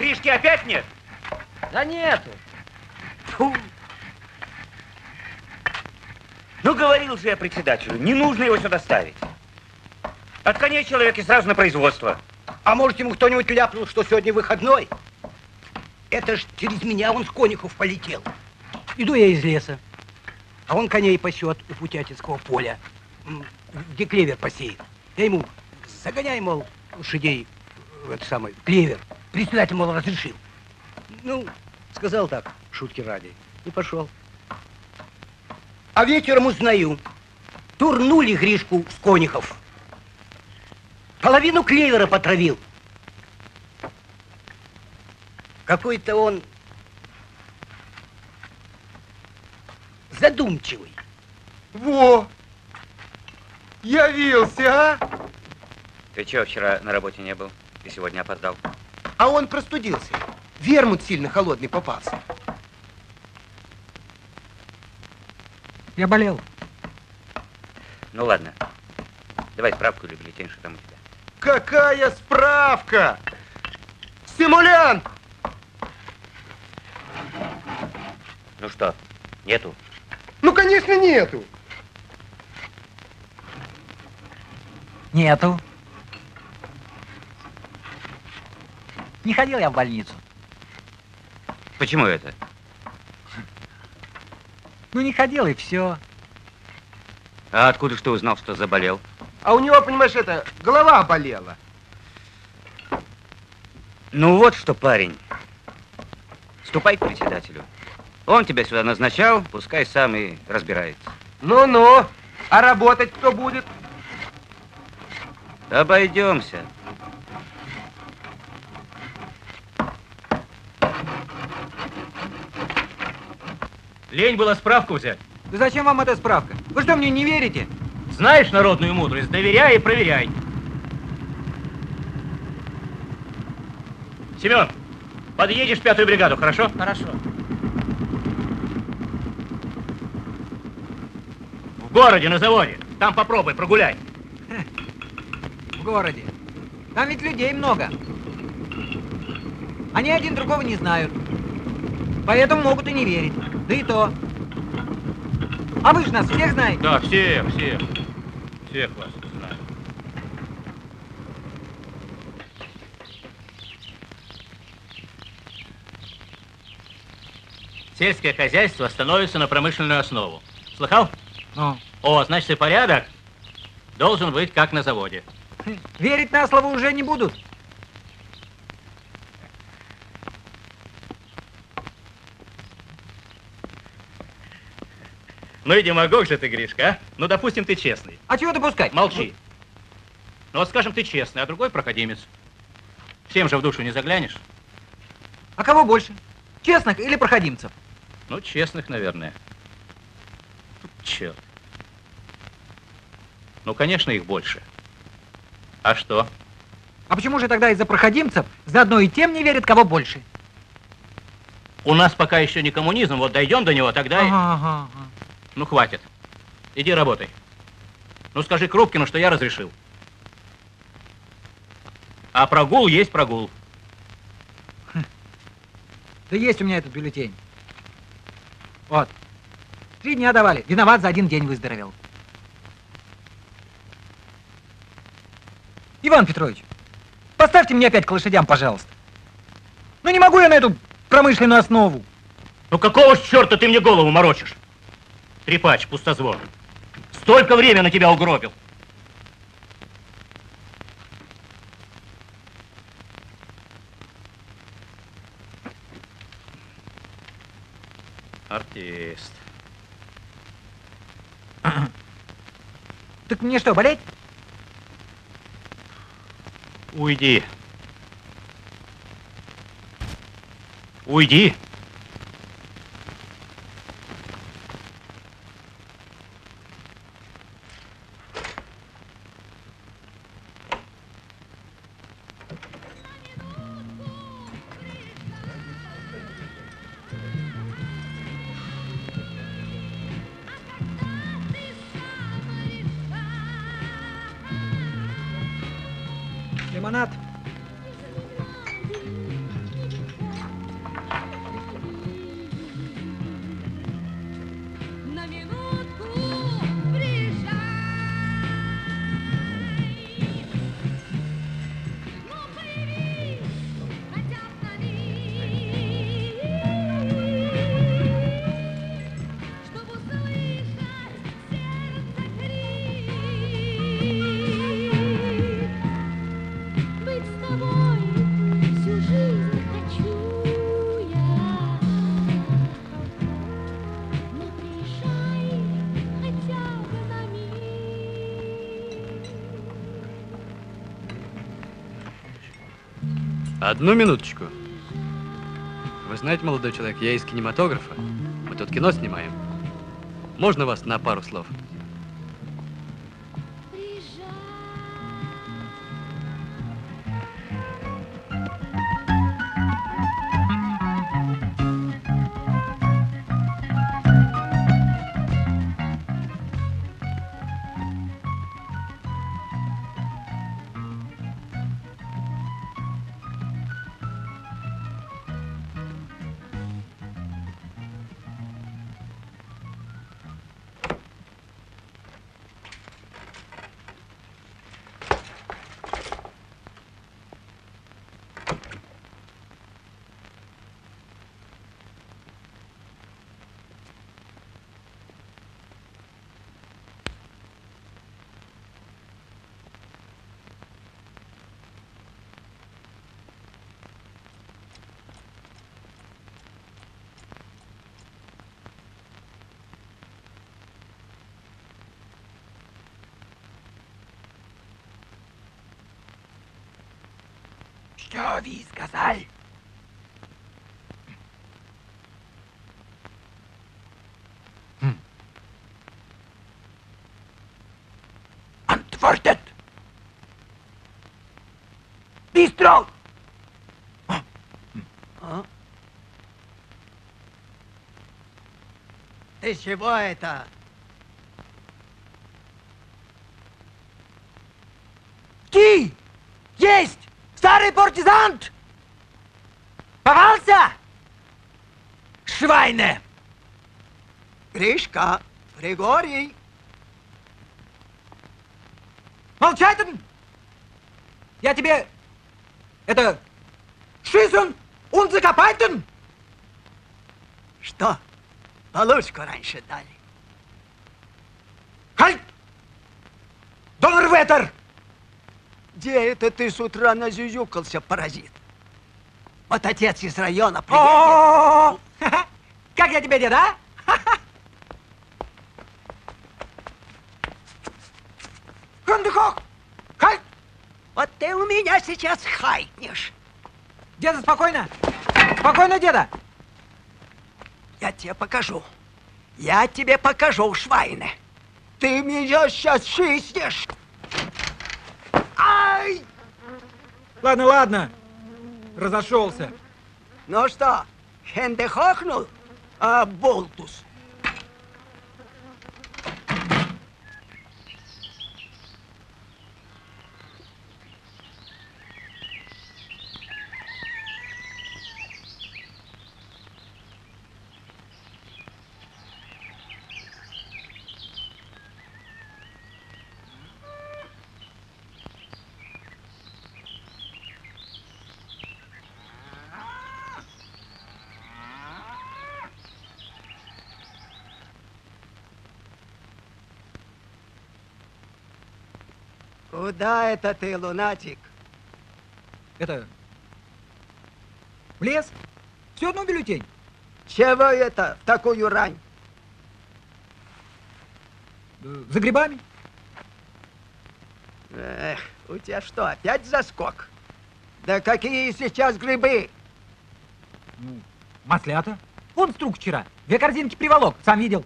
Гришки опять нет? Да нету. Фу. Ну, говорил же я председателю, не нужно его сюда ставить. От коней человек и сразу на производство. А может, ему кто-нибудь ляпнул, что сегодня выходной? Это ж через меня он с конюхов полетел. Иду я из леса, а он коней пасет у Путятинского поля, где клевер посеет. Я ему загоняй, мол, лошадей в это самое, клевер. Председатель, мол, разрешил. Ну, сказал так, шутки ради, и пошел. А вечером узнаю, турнули Гришку с конюхов. Половину клевера потравил. Какой-то он задумчивый. Во! Явился, а? Ты чего вчера на работе не был? И сегодня опоздал. А он простудился. Вермут сильно холодный попался. Я болел. Ну ладно. Давай справку или бюллетень, что там у тебя. Какая справка? Симулянт! Ну что, нету? Ну, конечно, нету. Нету. Не ходил я в больницу. Почему это? Ну, не ходил, и все. А откуда ж ты узнал, что заболел? А у него, понимаешь, это, голова болела. Ну вот что, парень. Ступай к председателю. Он тебя сюда назначал, пускай сам и разбирается. Ну-ну, а работать кто будет? Обойдемся. Лень было справку взять. Да зачем вам эта справка? Вы что, мне не верите? Знаешь народную мудрость, доверяй и проверяй. Семен, подъедешь в пятую бригаду, хорошо? Хорошо. В городе, на заводе. Там попробуй, прогуляй. В городе. Там ведь людей много. Они один другого не знают. Поэтому могут и не верить. Да и то. А вы же нас всех знаете. Да, всех, всех. Всех вас знаю. Сельское хозяйство становится на промышленную основу. Слыхал? Ну, О, значит, и порядок должен быть как на заводе. верить на слово уже не будут. Ну и демагог же ты, Гришка, а? Ну, допустим, ты честный. А чего допускать? Молчи. Ну, вот скажем, ты честный, а другой проходимец. Всем же в душу не заглянешь? А кого больше? Честных или проходимцев? Ну, честных, наверное. Черт. Ну, конечно, их больше. А что? А почему же тогда из-за проходимцев заодно и тем не верят, кого больше? У нас пока еще не коммунизм, вот дойдем до него, тогда... и- Ага, ага, ага. Ну, хватит. Иди работай. Ну, скажи Крупкину, что я разрешил. А прогул есть прогул. Да есть у меня этот бюллетень. Вот. Три дня давали. Виноват, за один день выздоровел. Иван Петрович, поставьте мне опять к лошадям, пожалуйста. Ну не могу я на эту промышленную основу. Ну, какого черта ты мне голову морочишь? Трепач, пустозвон. Столько времени на тебя угробил. Артист. Так мне что, болеть? Уйди. Уйди. Manat Одну минуточку. Вы знаете, молодой человек, я из кинематографа. Мы тут кино снимаем. Можно вас на пару слов? Что вы сказали? Antwortet! Быстро! А? Ты чего это? Партизант! Попался! Швайне! Гришка, Григорий, Молчать! Я тебе... Это... Шизен! Он закопайтен! что? Полушку раньше дали. Хальт! Донорветер! Где это ты с утра назюзюкался, паразит? Вот отец из района приедет. О! Ха-ха! Как я тебе, дед, а? Хандыхох! Хальт! Вот ты у меня сейчас хайтнешь. Деда, спокойно! Спокойно, деда! Я тебе покажу. Я тебе покажу, Швайне. Ты меня сейчас шиснешь. Ладно, ладно. Разошелся. Ну что, хенде хохнул? А болтус? Куда это ты, лунатик? Это... В лес? Все одно бюллетень. Чего это в такую рань? Э, За грибами. Эх, у тебя что, опять заскок? Да какие сейчас грибы? Ну, маслята. Вон струк вчера. Две корзинки приволок. Сам видел.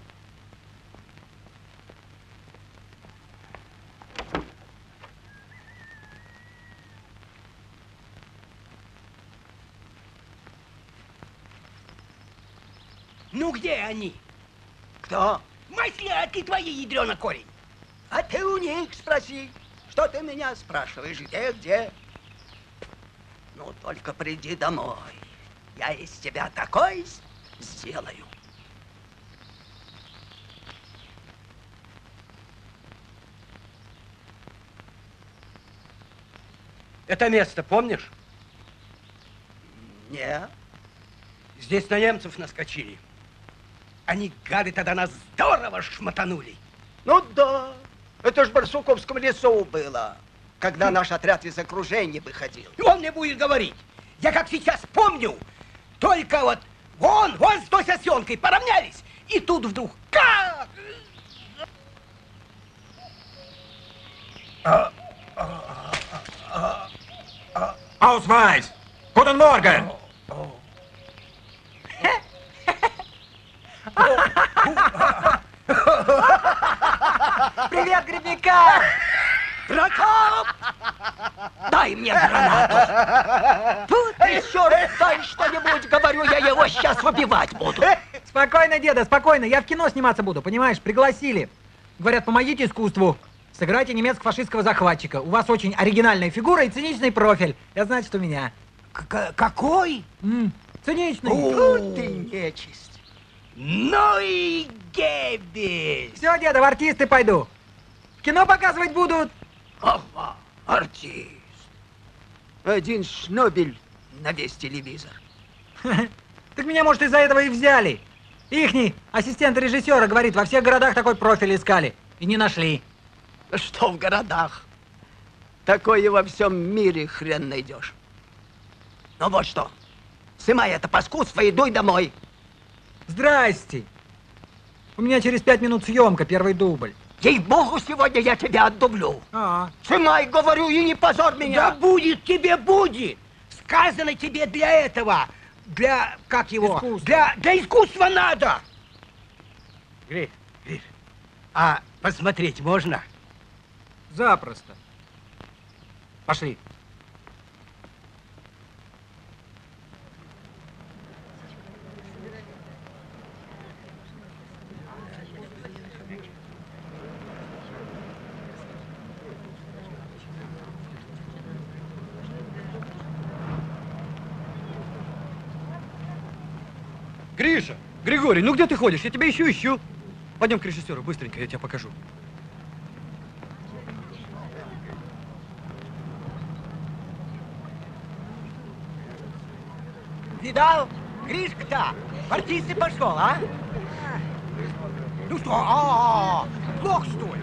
Ну где они? Кто? Масляки твои, ядрена корень. А ты у них спроси. Что ты меня спрашиваешь? Где, где? Ну, только приди домой. Я из тебя такой сделаю. Это место помнишь? Не? Здесь на немцев наскочили. Они, гады, тогда нас здорово шмотанули. Ну да, это ж в Барсуковском лесу было, когда наш отряд из окружения выходил. И он мне будет говорить. Я как сейчас помню, только вот вон, вон с той сосенкой поравнялись, и тут вдруг как! Ausweis! Guten Morgen! Привет, грибника! Прокоп! Дай мне гранату. Тут еще дай что-нибудь, говорю, я его сейчас убивать буду. Спокойно, деда, спокойно. Я в кино сниматься буду, понимаешь? Пригласили. Говорят, помогите искусству. Сыграйте немецко-фашистского захватчика. У вас очень оригинальная фигура и циничный профиль. Это значит у меня. Какой? М, циничный. О, ты нечисть. Ну и Геббельс. Все, деда, в артисты пойду. В кино показывать будут. Ага, артист. Один шнобель на весь телевизор. Так меня, может, из-за этого и взяли. Ихний ассистент режиссера говорит, во всех городах такой профиль искали. И не нашли. Что в городах? Такое во всем мире хрен найдешь. Ну вот что, снимай это паскудство и дуй домой. Здрасте. У меня через пять минут съемка, первый дубль. Ей-богу, сегодня я тебя отдублю. А, Снимай, говорю, и не позор меня. Да будет тебе будет. сказано тебе для этого. Для, как его? Искусства. Для, для искусства надо. Гриш, Гриш, а посмотреть можно? Запросто. Пошли. Гриша! Григорий, ну где ты ходишь? Я тебя ищу, ищу. Пойдем к режиссеру, быстренько, я тебе покажу. Видал? Гришка-то в артисты пошел, а? Ну что, а, -а, -а плохо что ли?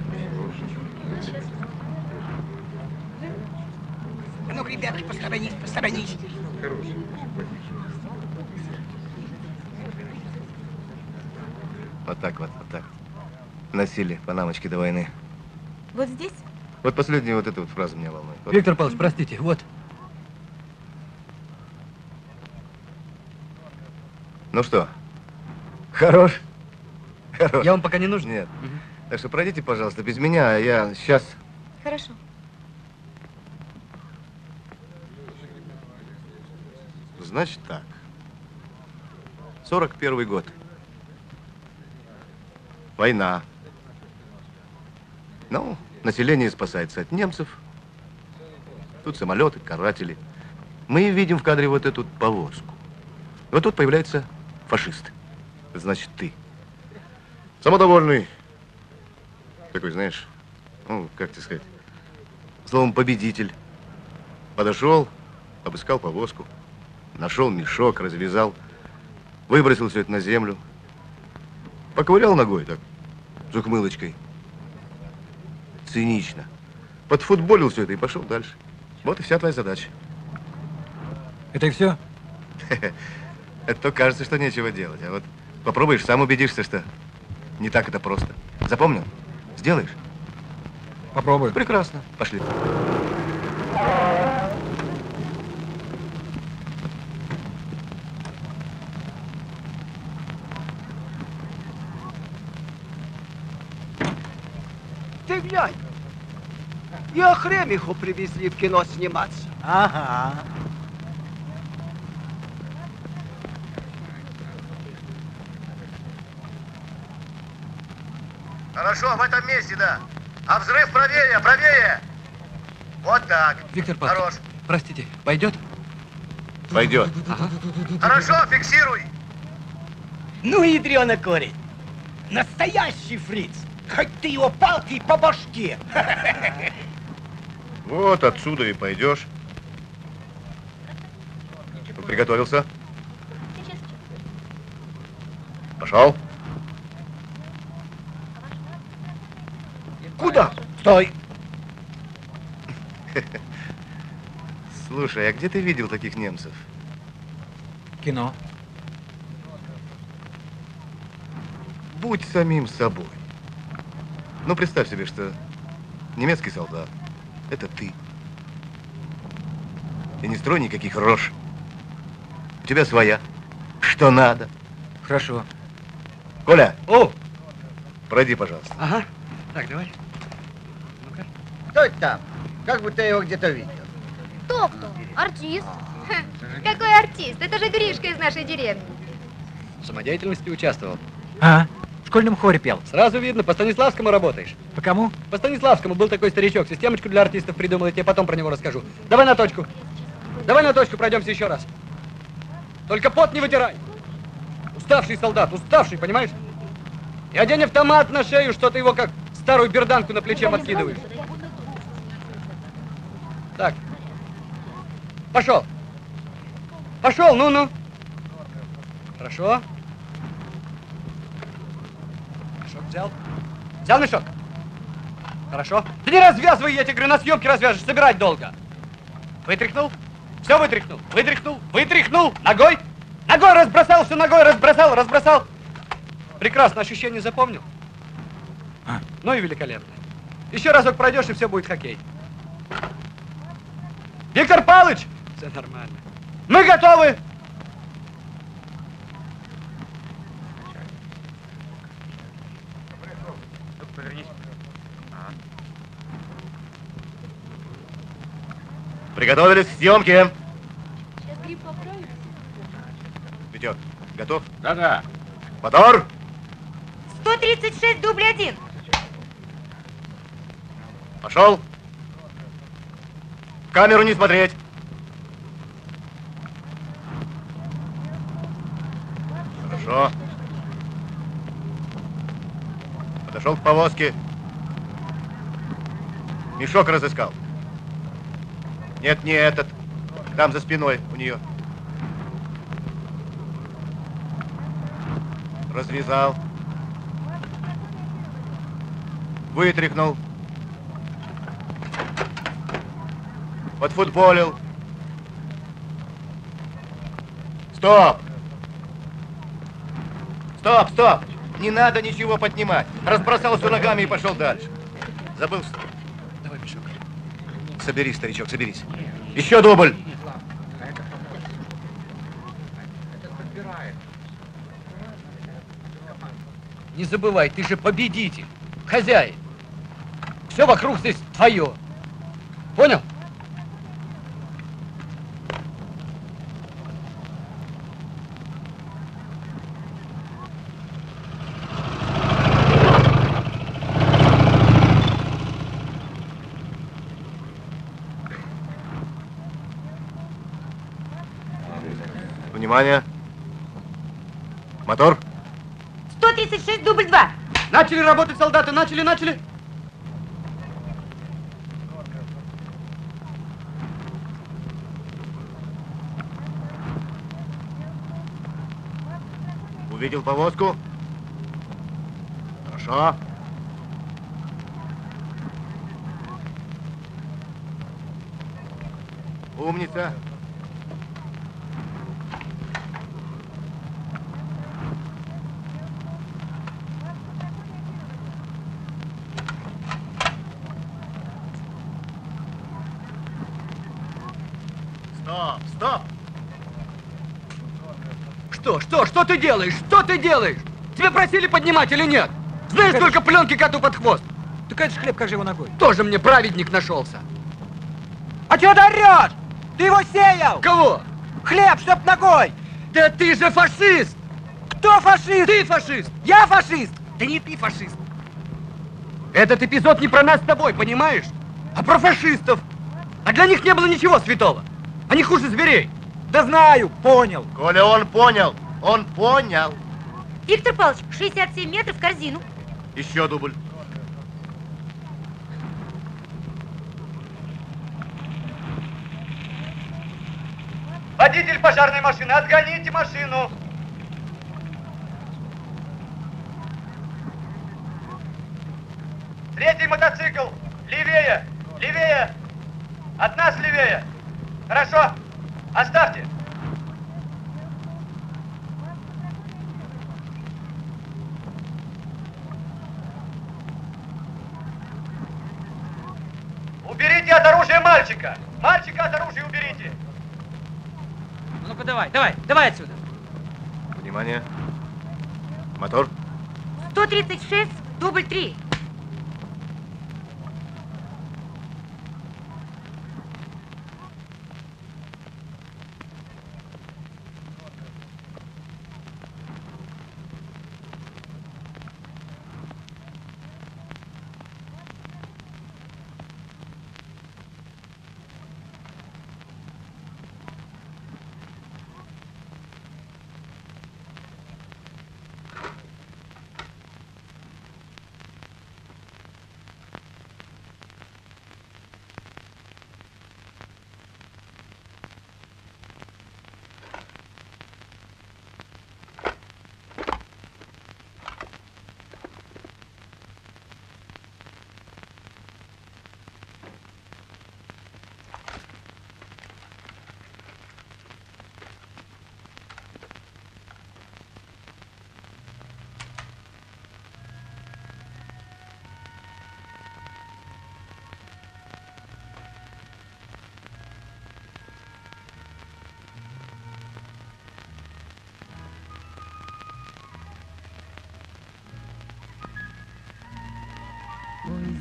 А ну, ребятки, посторонись, посторонись. Вот так вот, вот так. Носили панамочки до войны. Вот здесь? Вот последняя вот эта вот фраза меня волнует. Вот. Виктор Павлович, простите, вот. Ну что, хорош? Хорош. Я вам пока не нужен? Нет. Так что пройдите, пожалуйста, без меня, а я сейчас... Хорошо. Значит так. 41 год. Война. Ну, население спасается от немцев. Тут самолеты, каратели. Мы видим в кадре вот эту повозку. Вот тут появляется фашист. Значит, ты. Самодовольный. Такой, знаешь, ну, как тебе сказать, словом, победитель. Подошел, обыскал повозку, нашел мешок, развязал, выбросил все это на землю, поковырял ногой так, с ухмылочкой. Цинично. Подфутболил все это и пошел дальше. Вот и вся твоя задача. Это и все? Это то кажется, что нечего делать. А вот попробуешь, сам убедишься, что не так это просто. Запомнил? Сделаешь? Попробую. Прекрасно. Пошли. Ты глянь. И Охремиху привезли в кино сниматься. Ага. Хорошо, в этом месте, да. А взрыв правее, правее. Вот так. Виктор Павлович, Хорош. простите, пойдет? Пойдет. Хорошо, фиксируй. Ну, ядрёна корень. Настоящий фриц. Хоть ты его палкой по башке. Вот отсюда и пойдешь. Приготовился? Пошел. Куда? Стой. Слушай, а где ты видел таких немцев? Кино. Будь самим собой. Ну, представь себе, что немецкий солдат – это ты. И не строй никаких рож. У тебя своя. Что надо. Хорошо. Коля, О! пройди, пожалуйста. Ага. Так, давай. Кто это там? Как будто я его где-то видел. Кто-кто? Артист. Ха, Какой артист? Это же Гришка из нашей деревни. В самодеятельности участвовал. А, школьном хоре пел. Сразу видно, по Станиславскому работаешь. По кому? По Станиславскому был такой старичок. Системочку для артистов придумал, я тебе потом про него расскажу. Давай на точку. Давай на точку пройдемся еще раз. Только пот не вытирай. Уставший солдат, уставший, понимаешь? И одень автомат на шею, что ты его как старую берданку на плече откидываешь. Так. Пошел. Пошел, ну-ну. Хорошо. Мешок взял. Взял мешок? Хорошо. Да не развязывай, я тебе говорю, на съемке развяжешь, собирать долго. Вытряхнул? Все вытряхнул, вытряхнул, вытряхнул. Ногой? Ногой разбросал, все ногой разбросал, разбросал. Прекрасно, ощущение запомнил? Ну и великолепно. Еще разок пройдешь, и все будет хоккей. Виктор Павлович! Все нормально. Мы готовы! Приготовились к съемке. Сейчас гриб поправится. Витек, готов? Да-да. Мотор! 136, дубль один. Пошел. В камеру не смотреть. Хорошо. Подошел к повозке. Мешок разыскал. Нет, не этот. Там за спиной у нее. Развязал. Вытряхнул. Подфутболил. Стоп! Стоп, стоп! Не надо ничего поднимать. Разбросал все ногами и пошел дальше. Забыл. Мешок. Соберись, старичок, соберись. Еще дубль. Не забывай, ты же победитель, хозяин. Все вокруг здесь твое. Понял? Внимание. Мотор. 136, дубль два. Начали работать, солдаты, начали, начали. Увидел повозку? Хорошо. Умница. Стоп, стоп. Что, что, что ты делаешь? Что ты делаешь? Тебя просили поднимать или нет? Знаешь, только пленки коту под хвост. Так это ж хлеб, как же его ногой? Тоже мне праведник нашелся. А чего ты орешь? Ты его сеял! Кого? Хлеб, чтоб ногой! Да ты же фашист! Кто фашист? Ты фашист! Я фашист! Да не ты фашист! Этот эпизод не про нас с тобой, понимаешь? А про фашистов. А для них не было ничего святого. Они хуже зверей. Да знаю, понял. Коля, он понял. Он понял. Виктор Павлович, 67 метров в корзину. Еще дубль. Водитель пожарной машины, отгоните машину. Третий мотоцикл. Левее, левее. От нас левее. Хорошо. Оставьте. Уберите от оружия мальчика! Мальчика от оружия уберите! Ну, ну-ка, давай, давай, давай отсюда! Внимание! Мотор! 136, дубль 3.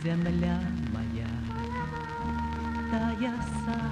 Земля моя, тая самая,